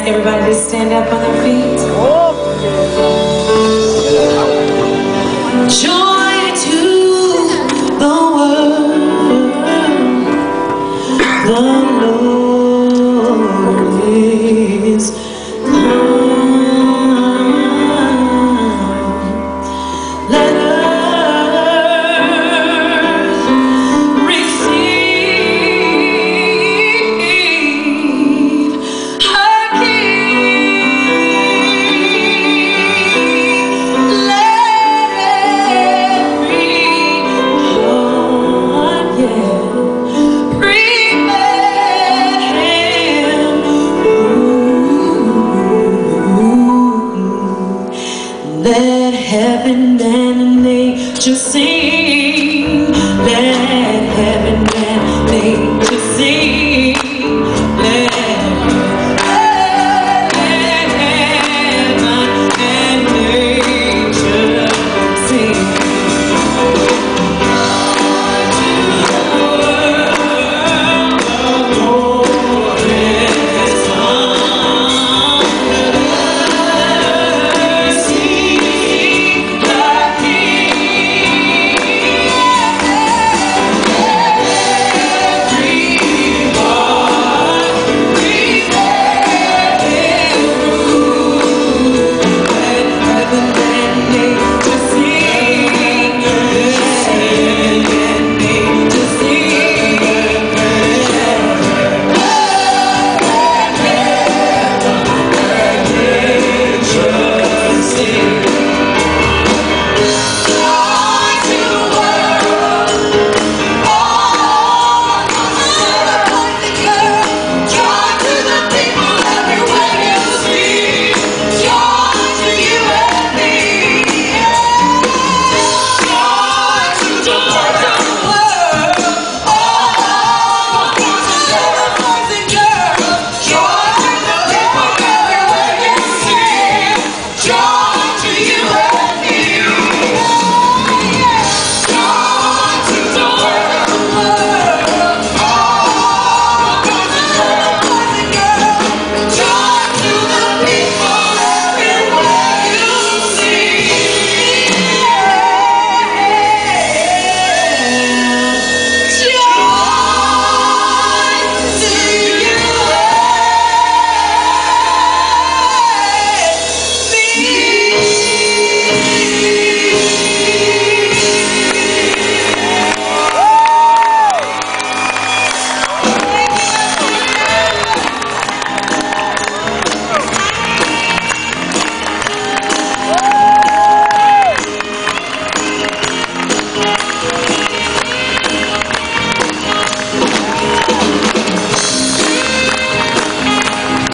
ask everybody to stand up on their feet. Joy to the world, the Lord is.